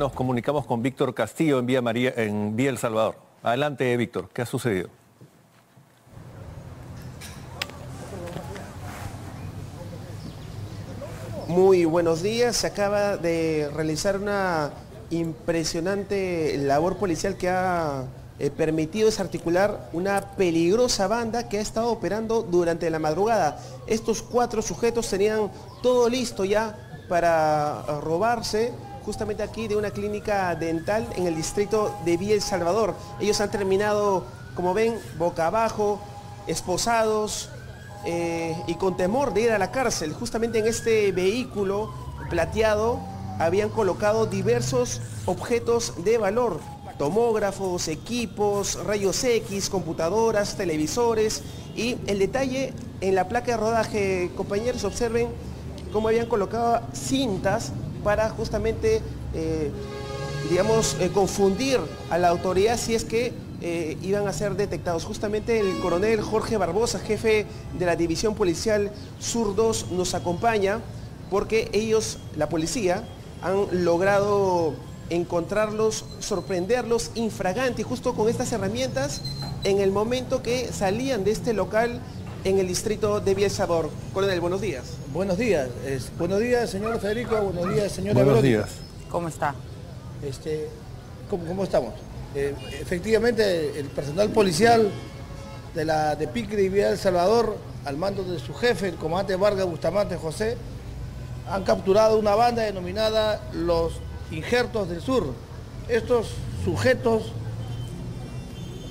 Nos comunicamos con Víctor Castillo en Vía María, en Vía El Salvador. Adelante, Víctor, ¿qué ha sucedido? Muy buenos días. Se acaba de realizar una impresionante labor policial que ha eh, permitido desarticular una peligrosa banda que ha estado operando durante la madrugada. Estos cuatro sujetos tenían todo listo ya para robarse justamente aquí de una clínica dental en el distrito de Vía El Salvador. Ellos han terminado, como ven, boca abajo, esposados eh, y con temor de ir a la cárcel. Justamente en este vehículo plateado habían colocado diversos objetos de valor, tomógrafos, equipos, rayos X, computadoras, televisores y el detalle en la placa de rodaje, compañeros, observen cómo habían colocado cintas para justamente, eh, digamos, eh, confundir a la autoridad si es que eh, iban a ser detectados. Justamente el coronel Jorge Barbosa, jefe de la División Policial Sur 2, nos acompaña porque ellos, la policía, han logrado encontrarlos, sorprenderlos infraganti, justo con estas herramientas, en el momento que salían de este local en el distrito de Bielsador. Coronel, buenos días. Buenos días. buenos días, señor Federico. Buenos días, señor Buenos días. ¿Cómo está? Este, ¿cómo, estamos? Eh, efectivamente, el personal policial de la de Picre y Vía El Salvador, al mando de su jefe, el comandante Vargas Bustamante José, han capturado una banda denominada los Injertos del Sur. Estos sujetos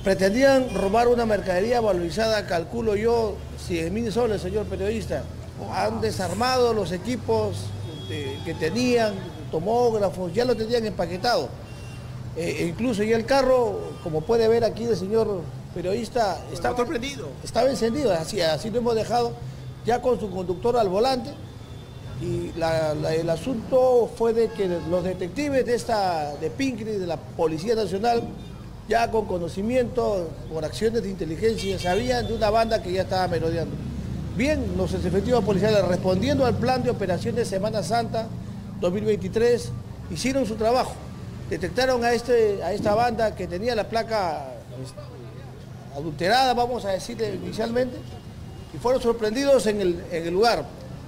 pretendían robar una mercadería valorizada, calculo yo, 100 mil soles, señor periodista. Han desarmado los equipos que tenían, tomógrafos, ya lo tenían empaquetado. E incluso ya el carro, como puede ver aquí el señor periodista, estaba, prendido. estaba encendido, así, así lo hemos dejado, ya con su conductor al volante. Y el asunto fue de que los detectives de esta, de Pincri, de la Policía Nacional, ya con conocimiento, por acciones de inteligencia, sabían de una banda que ya estaba merodeando. Bien, los efectivos policiales respondiendo al plan de operaciones Semana Santa 2023 hicieron su trabajo. Detectaron a, este, a esta banda que tenía la placa este, adulterada, vamos a decirle inicialmente, y fueron sorprendidos en el, lugar.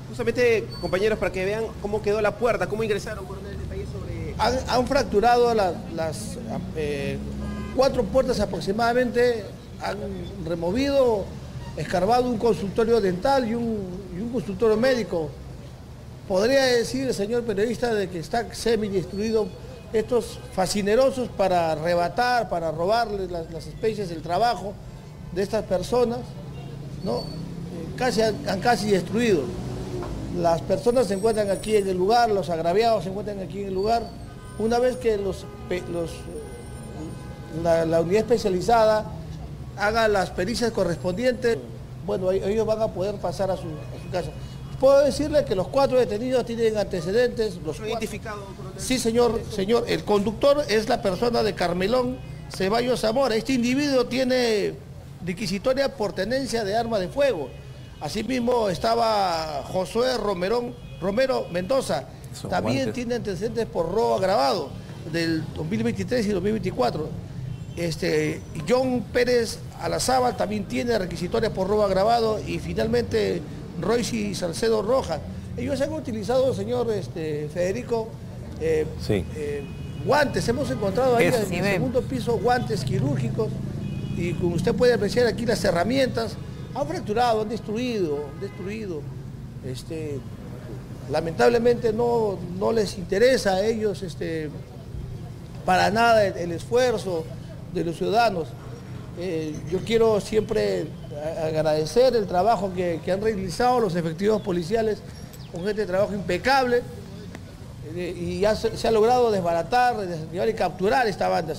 Justamente, compañeros, para que vean cómo quedó la puerta, cómo ingresaron, por el detalle sobre... Han, fracturado las eh, cuatro puertas aproximadamente, han removido, escarbado un consultorio dental y un, consultorio médico. Podría decir el señor periodista de que está semi-destruido estos fascinerosos para arrebatar, para robarles las, especies del trabajo de estas personas, ¿no? Eh, casi, han casi destruido. Las personas se encuentran aquí en el lugar, los agraviados se encuentran aquí en el lugar. Una vez que los, los la, unidad especializada haga las pericias correspondientes, bueno, ellos van a poder pasar a su, casa. Puedo decirle que los cuatro detenidos tienen antecedentes. Los identificados? Sí, señor, señor. El conductor es la persona de Carmelón Ceballos Zamora. Este individuo tiene requisitoria por tenencia de arma de fuego. Asimismo estaba Josué Romerón, Romero Mendoza. También tiene antecedentes por robo agravado del 2023 y 2024. Este, John Pérez Alazábal también tiene requisitoria por robo agravado y finalmente Royce Salcedo Rojas. Ellos han utilizado, señor este, Federico, eh, eh, guantes. Hemos encontrado ahí en el segundo piso guantes quirúrgicos y como usted puede apreciar aquí las herramientas, han fracturado, han destruido, destruido. Este, lamentablemente no, no les interesa a ellos este, para nada el esfuerzo de los ciudadanos. Eh, yo quiero siempre agradecer el trabajo que, han realizado los efectivos policiales con este trabajo impecable eh, y se, ha logrado desbaratar, desactivar y capturar esta banda.